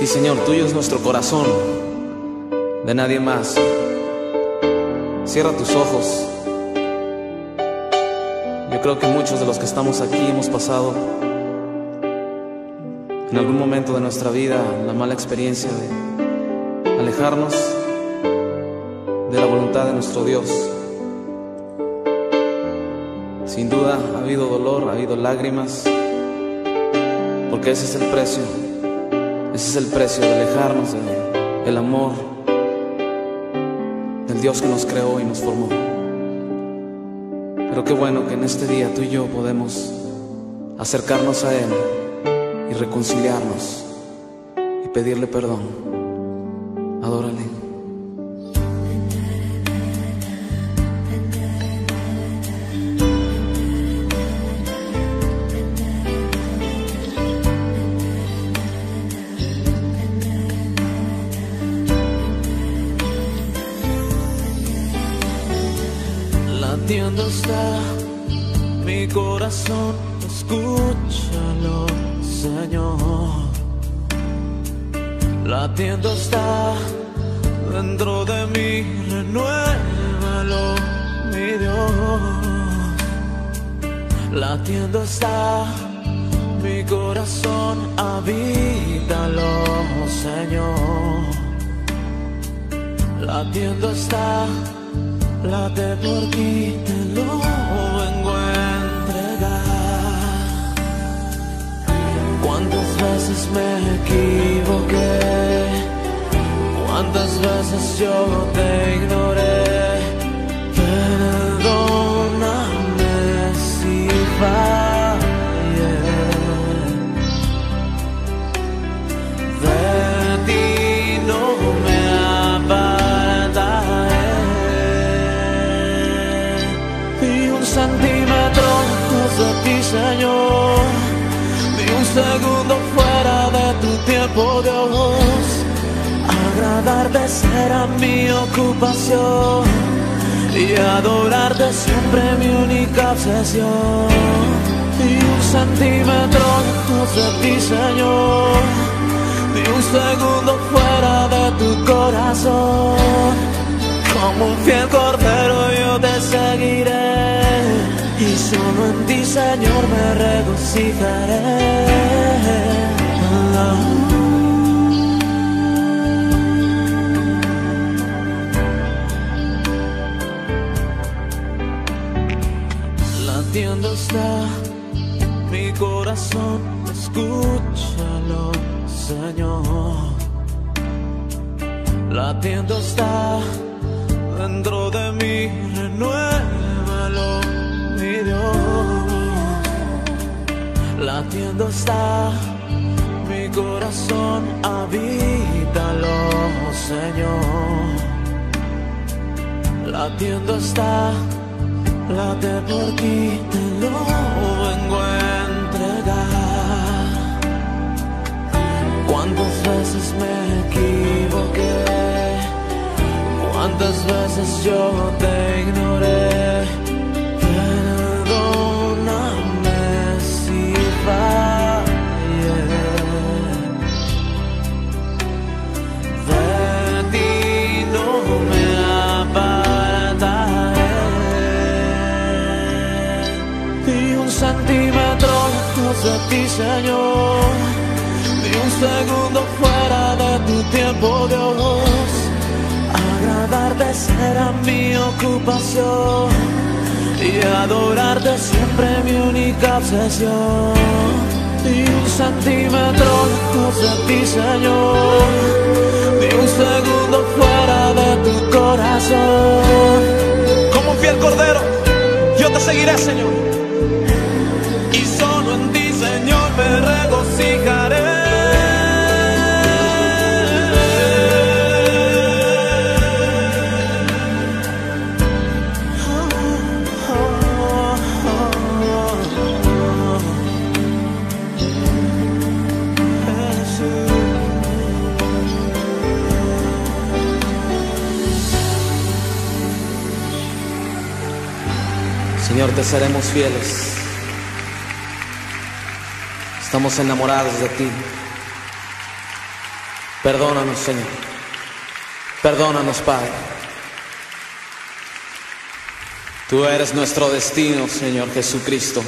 Sí, Señor, tuyo es nuestro corazón, de nadie más. Cierra tus ojos. Yo creo que muchos de los que estamos aquí hemos pasado en algún momento de nuestra vida la mala experiencia de alejarnos de la voluntad de nuestro Dios. Sin duda ha habido dolor, ha habido lágrimas, porque ese es el precio, ese es el precio de alejarnos del amor del Dios que nos creó y nos formó. Pero qué bueno que en este día tú y yo podemos acercarnos a Él y reconciliarnos y pedirle perdón. Adórale. Está mi corazón, escúchalo, Señor. Latiendo está dentro de mí, renuévalo, mi Dios. Latiendo está mi corazón, habítalo, Señor. Latiendo está late por ti, veces me equivoqué, cuántas veces yo te ignoré. Perdóname si fallé. De ti no me apartaré Ni un centímetro de ti, Señor Ni un segundo fuera de tu tiempo, Dios Agradarte será mi ocupación Y adorarte siempre mi única obsesión. Ni un centímetro lejos de ti, Señor. Ni un segundo fuera de tu corazón. Como un fiel cordero solo en ti, Señor, me regocijaré. Latiendo está mi corazón, escúchalo, Señor. Latiendo está dentro de mí, Latiendo está mi corazón, habítalo, Señor. Latiendo está, late por ti, te lo vengo a entregar. Cuántas veces me equivoqué, cuántas veces yo te ignoré. De ti, Señor. Ni un segundo fuera de tu tiempo, Dios. Agradarte será mi ocupación y adorarte siempre mi única obsesión. Ni un centímetro lejos de ti, Señor, ni un segundo fuera de tu corazón. Como fiel cordero, yo te seguiré, Señor. Señor, te seremos fieles. Estamos enamorados de ti. Perdónanos, Señor. Perdónanos, Padre. Tú eres nuestro destino, Señor Jesucristo.